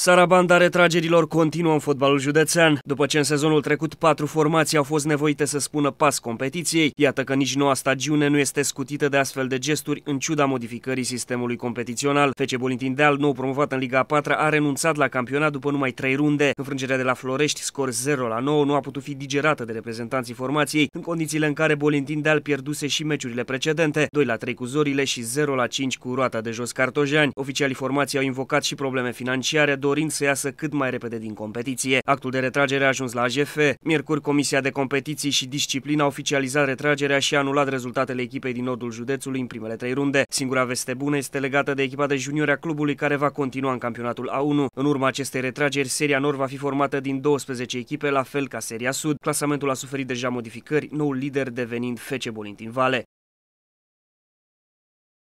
Sarabanda retragerilor continuă în fotbalul județean. După ce în sezonul trecut patru formații au fost nevoite să spună pas competiției, iată că nici noua stagiune nu este scutită de astfel de gesturi în ciuda modificării sistemului competițional. FC Bolintin Deal, nou promovat în Liga 4, a renunțat la campionat după numai trei runde. Înfrângerea de la Florești, scor 0 la 9, nu a putut fi digerată de reprezentanții formației, în condițiile în care Bolintin Deal pierduse și meciurile precedente, 2 la 3 cu Zorile și 0 la 5 cu roata de jos Cartojani. Oficialii formației au invocat și probleme financiare, dorind să iasă cât mai repede din competiție. Actul de retragere a ajuns la AGF. Miercuri, Comisia de Competiții și Disciplină a oficializat retragerea și a anulat rezultatele echipei din nordul județului în primele trei runde. Singura veste bună este legată de echipa de juniori a clubului care va continua în campionatul A1. În urma acestei retrageri, seria Nord va fi formată din 12 echipe, la fel ca seria Sud. Clasamentul a suferit deja modificări, noul lider devenind FC Bolintin Vale.